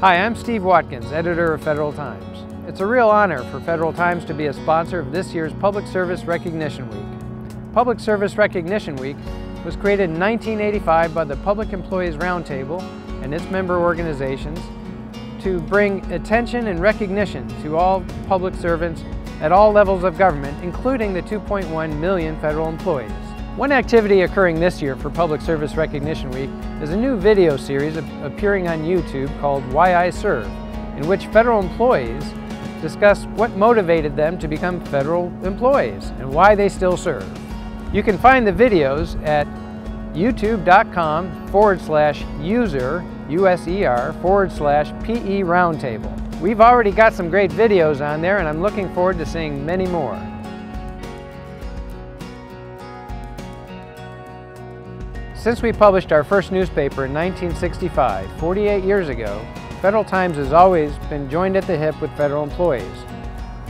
Hi, I'm Steve Watkins, editor of Federal Times. It's a real honor for Federal Times to be a sponsor of this year's Public Service Recognition Week. Public Service Recognition Week was created in 1985 by the Public Employees Roundtable and its member organizations to bring attention and recognition to all public servants at all levels of government, including the 2.1 million federal employees. One activity occurring this year for Public Service Recognition Week is a new video series appearing on YouTube called Why I Serve, in which federal employees discuss what motivated them to become federal employees and why they still serve. You can find the videos at youtube.com forward slash user, U-S-E-R, forward slash PE Roundtable. We've already got some great videos on there and I'm looking forward to seeing many more. Since we published our first newspaper in 1965, 48 years ago, Federal Times has always been joined at the hip with federal employees.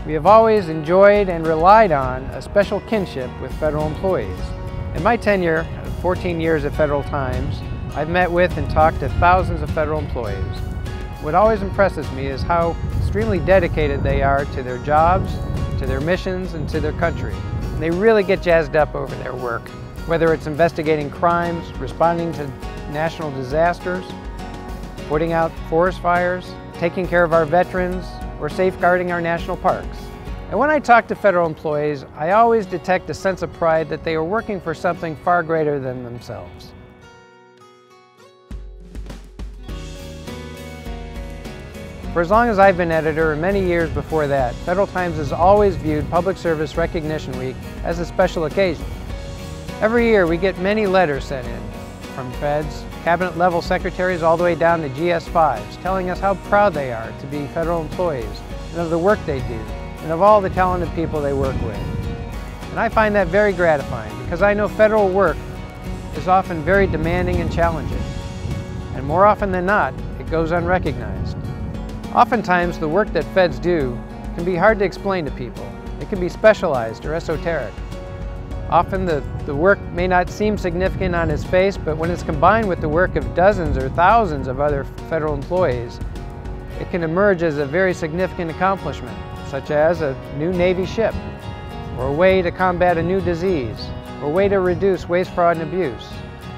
We have always enjoyed and relied on a special kinship with federal employees. In my tenure of 14 years at Federal Times, I've met with and talked to thousands of federal employees. What always impresses me is how extremely dedicated they are to their jobs, to their missions, and to their country. They really get jazzed up over their work whether it's investigating crimes, responding to national disasters, putting out forest fires, taking care of our veterans, or safeguarding our national parks. And when I talk to federal employees, I always detect a sense of pride that they are working for something far greater than themselves. For as long as I've been editor, and many years before that, Federal Times has always viewed Public Service Recognition Week as a special occasion. Every year we get many letters sent in from feds, cabinet level secretaries all the way down to GS5s telling us how proud they are to be federal employees and of the work they do and of all the talented people they work with. And I find that very gratifying because I know federal work is often very demanding and challenging. And more often than not, it goes unrecognized. Oftentimes the work that feds do can be hard to explain to people. It can be specialized or esoteric. Often the, the work may not seem significant on its face, but when it's combined with the work of dozens or thousands of other federal employees, it can emerge as a very significant accomplishment, such as a new Navy ship, or a way to combat a new disease, or a way to reduce waste, fraud, and abuse.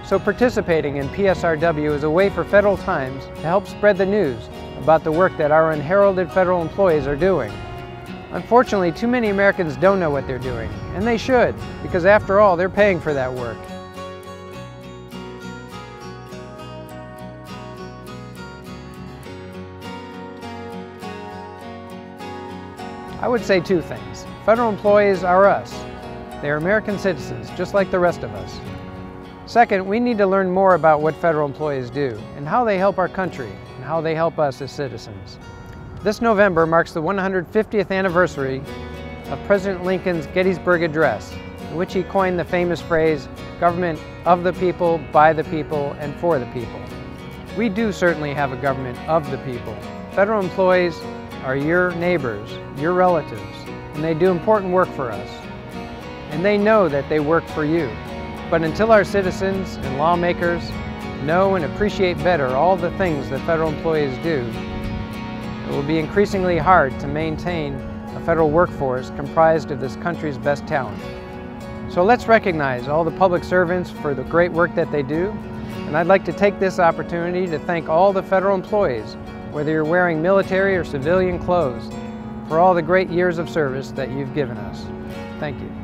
So participating in PSRW is a way for Federal Times to help spread the news about the work that our unheralded federal employees are doing. Unfortunately, too many Americans don't know what they're doing, and they should, because after all, they're paying for that work. I would say two things. Federal employees are us. They are American citizens, just like the rest of us. Second, we need to learn more about what federal employees do and how they help our country and how they help us as citizens. This November marks the 150th anniversary of President Lincoln's Gettysburg Address, in which he coined the famous phrase, government of the people, by the people, and for the people. We do certainly have a government of the people. Federal employees are your neighbors, your relatives, and they do important work for us. And they know that they work for you. But until our citizens and lawmakers know and appreciate better all the things that federal employees do, it will be increasingly hard to maintain a federal workforce comprised of this country's best talent. So let's recognize all the public servants for the great work that they do, and I'd like to take this opportunity to thank all the federal employees, whether you're wearing military or civilian clothes, for all the great years of service that you've given us. Thank you.